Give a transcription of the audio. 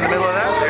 in the middle of that there.